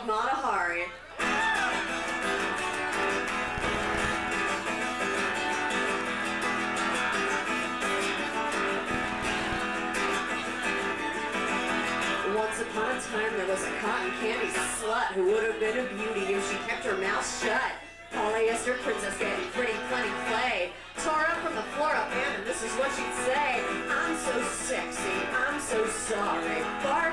called Mata Hari. Once upon a time there was a cotton candy slut who would have been a beauty if she kept her mouth shut. Polyester princess getting pretty plenty play. Tore up from the floor up and this is what she'd say. I'm so sexy, I'm so sorry. Bargain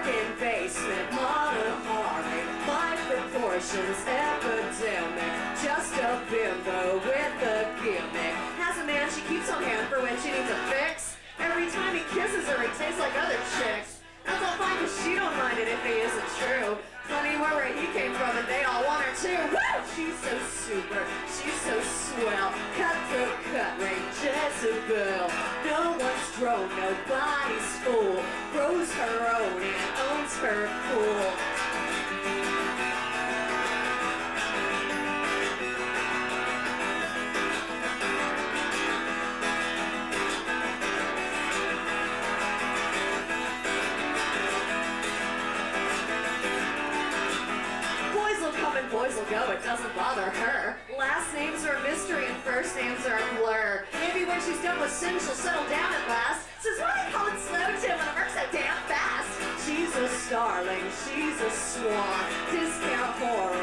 proportions epidemic. Just a bimbo with a gimmick. Has a man she keeps on hand for when she needs a fix. Every time he kisses her, he tastes like other chicks. That's all fine because she don't mind it if it isn't true. Funny where he came from and they all want her too. Woo! She's so super, she's so swell. Cut through cut rate, Jezebel. No one's drone, nobody's fool. Grows her own and owns her pool. Go, it doesn't bother her. Last names are a mystery and first names are a blur. Maybe when she's done with sin, she'll settle down at last. Says, why they call it slow too when it works so damn fast? She's a starling, she's a swan. Discount horror,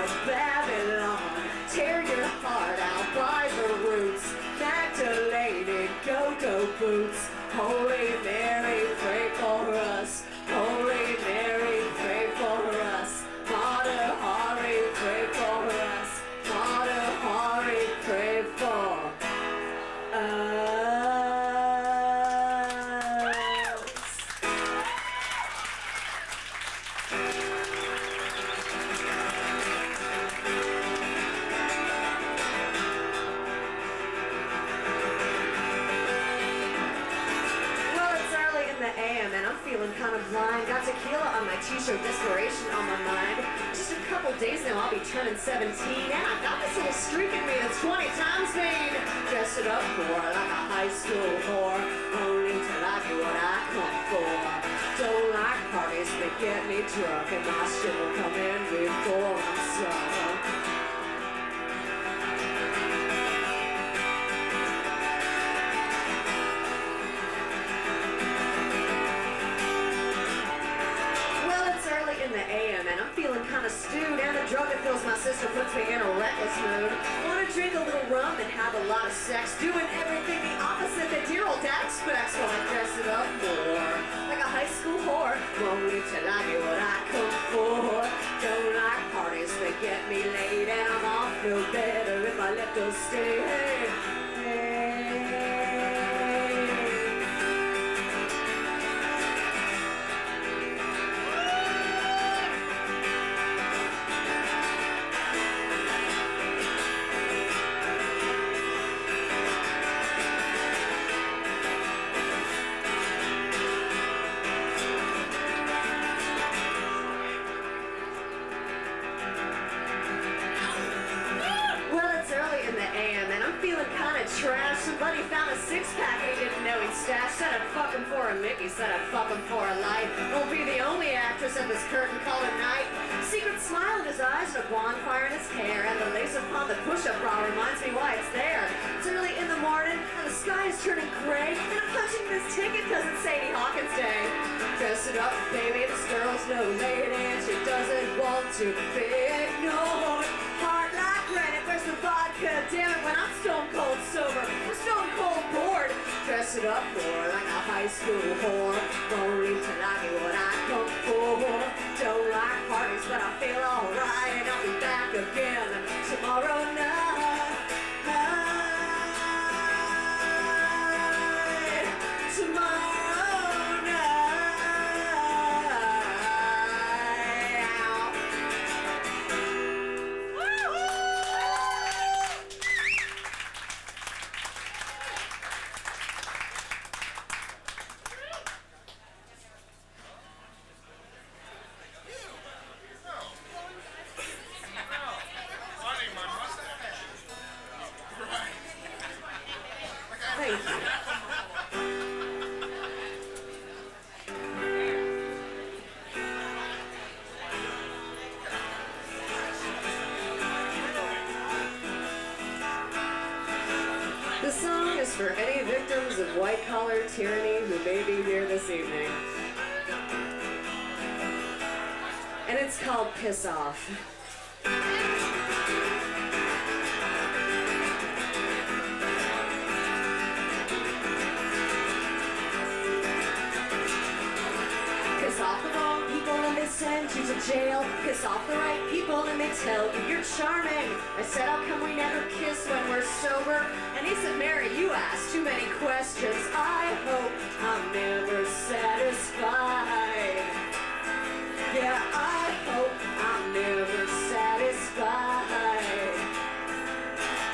turning 17. And I've got this little streak in me that's 20 times mean. Dress it up more like a high school whore. Only to like what I come for. Don't like parties that get me drunk. And my shit will come in before I'm. Sex, doing everything the opposite that dear old dad expects. Want to dress it up more like a high school whore. Won't wait till I get what I come for. Don't like parties that get me laid and I'm off no better if I let those stay. Only actress at this curtain call night. Secret smile in his eyes and a bonfire in his hair. And the lace upon the push up bra reminds me why it's there. It's early in the morning and the sky is turning gray. And I'm punching this ticket because it's Sadie Hawkins Day. Dress it up, baby, this girl's no lady and she doesn't want to be ignored. Heart like granite, where's the vodka? Damn it, when I'm stone cold sober, I'm stone cold bored. Dress it up more like a high school whore. Won't leave till but I for any victims of white-collar tyranny who may be here this evening. And it's called Piss Off. The send you to jail. Piss off the right people and they tell you you're charming. I said, how come we never kiss when we're sober? Ask too many questions. I hope I'm never satisfied. Yeah, I hope I'm never satisfied.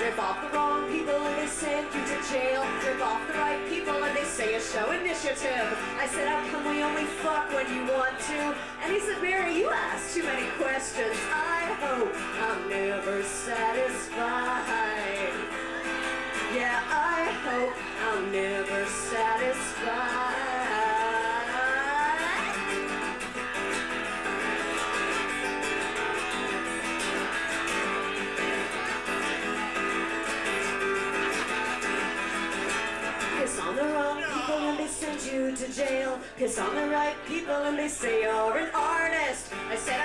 Rip off the wrong people and they send you to jail. Rip off the right people and they say you show initiative. I said, how come we only fuck when you want to? And he said, Mary, you ask too many questions. I hope I'm never satisfied. Yeah, I I'm never satisfied. Piss on the wrong people and they send you to jail. Piss on the right people and they say you're an artist. I said,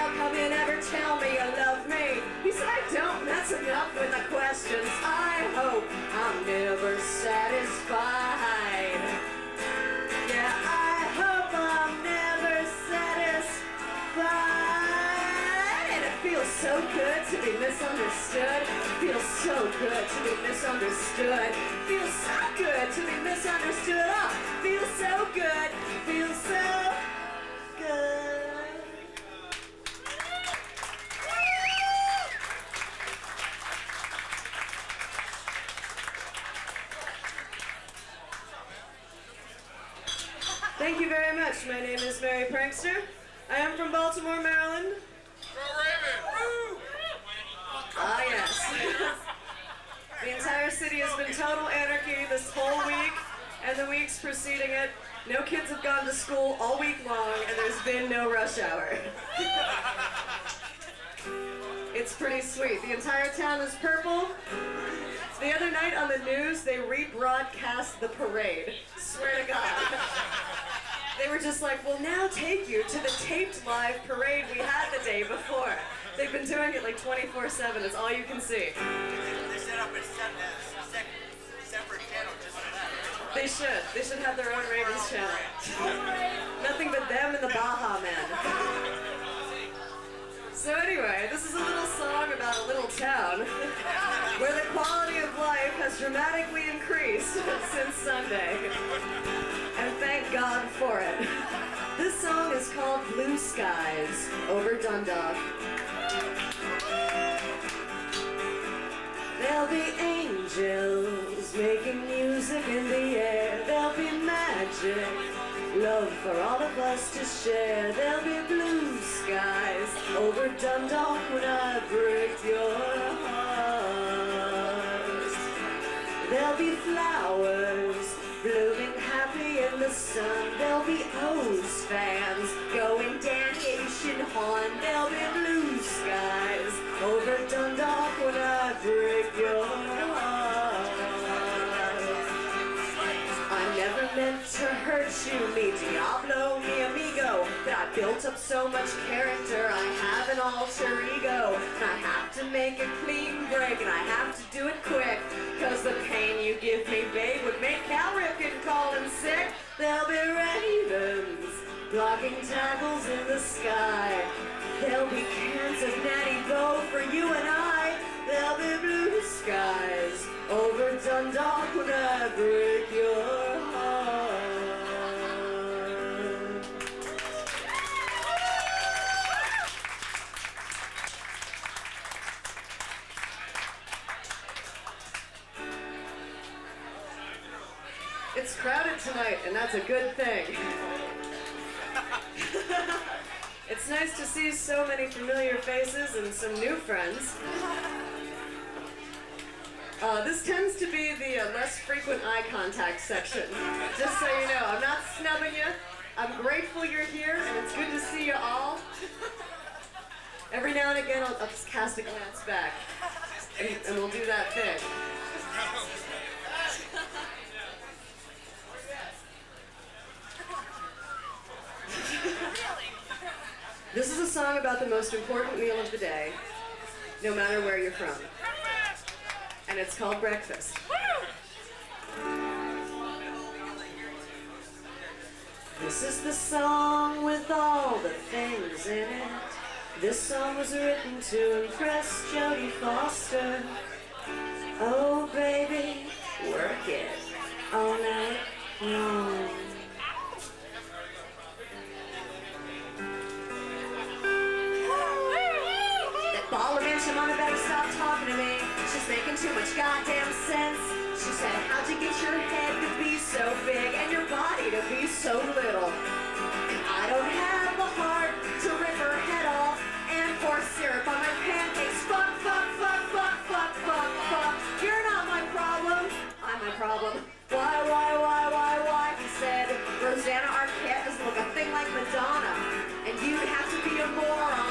to be misunderstood. Feels so good to be misunderstood. Feels so good to be misunderstood. Oh, feels so good. Feels so good. Thank you very much. My name is Mary Prankster. I am from Baltimore, Maryland. Has been total anarchy this whole week and the weeks preceding it. No kids have gone to school all week long and there's been no rush hour. it's pretty sweet. The entire town is purple. The other night on the news, they rebroadcast the parade. Swear to God. They were just like, we'll now take you to the taped live parade we had the day before. They've been doing it like 24-7. It's all you can see. They set up They should. They should have their own Ravens channel. Nothing but them and the Baha Men. So anyway, this is a little song about a little town where the quality of life has dramatically increased since Sunday. And thank God for it. This song is called Blue Skies over Dundalk. There'll be angels making music in the air. There'll be magic, love for all of us to share. There'll be blue skies over Dundalk when I break your heart. There'll be flowers blooming happy in the sun. There'll be O's fans going damnation horn. There'll be blue skies when I your. I never meant to hurt you, mi diablo, mi amigo. But I built up so much character, I have an alter ego. And I have to make a clean break, and I have to do it quick. Cause the pain you give me, babe, would make Cal Ripken call him sick. There'll be ravens blocking tackles in the sky. There'll be cans of Natty Boh for you and I. There'll be blue skies over Dundalk when I break your heart. It's crowded tonight, and that's a good thing. See so many familiar faces and some new friends. Uh, this tends to be the uh, less frequent eye contact section. Just so you know, I'm not snubbing you. I'm grateful you're here, and it's good to see you all. Every now and again, I'll, I'll just cast a glance back, and, and we'll do that thing. This is a song about the most important meal of the day, no matter where you're from. And it's called Breakfast. This is the song with all the things in it. This song was written to impress Jodie Foster. Oh, baby, work it all night long. Mama better stop talking to me. She's making too much goddamn sense. She said, how'd you get your head to be so big and your body to be so little? I don't have the heart to rip her head off and pour syrup on my pancakes. Fuck, fuck, fuck, fuck, fuck, fuck, fuck. You're not my problem. I'm my problem. Why, why, why, why, why? He said, Rosanna Arquette doesn't look a thing like Madonna. And you'd have to be a moron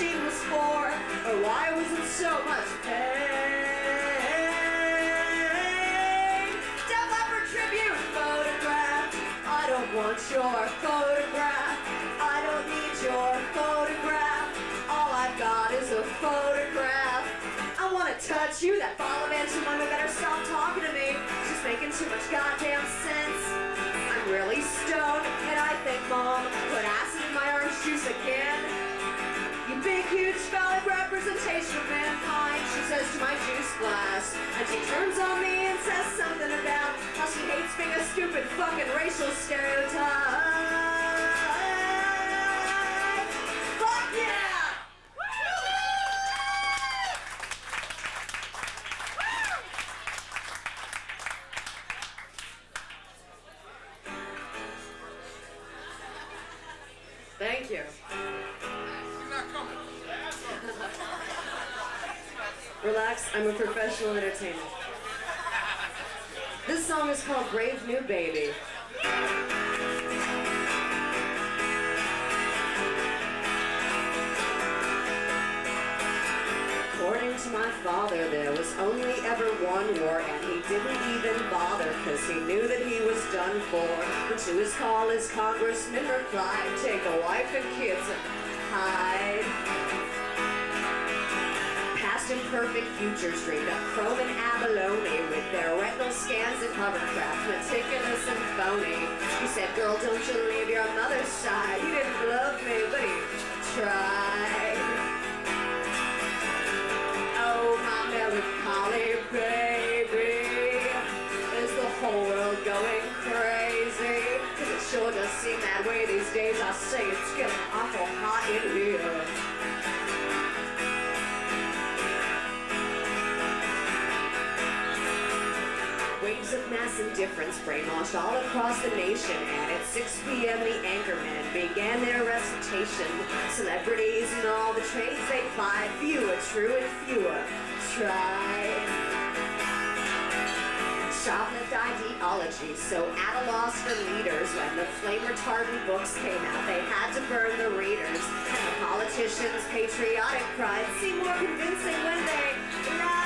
machine was for, or why was in so much pain. Def Leppard tribute photograph. I don't want your photograph. I don't need your photograph. All I've got is a photograph. I wanna touch you, that follow man Shimano better phallic representation of mankind, she says to my juice glass. And she turns on me and says something about how she hates being a stupid fucking racial stereotype. Entertainer. This song is called Brave New Baby. According to my father, there was only ever one war, and he didn't even bother, cause he knew that he was done for. But to his call, his congressman replied, take a wife and kids and hide. Past imperfect futures dreamed of chrome and abalone with their retinal scans and hovercraft, meticulous and phony. He said, girl, don't you leave your mother's side. He didn't love me, but he tried. Oh, my melancholy baby. Is the whole world going crazy? Cause it sure does seem that way these days. I say it's getting awful hot in here. Waves of mass indifference brainwashed all across the nation, and at 6 p.m. the anchormen began their recitation. Celebrities and all the trades they plied, fewer true and fewer tried. Shoplift ideology, so at a loss for leaders. When the flame retardant books came out, they had to burn the readers. And the politicians' patriotic pride seemed more convincing when they lied.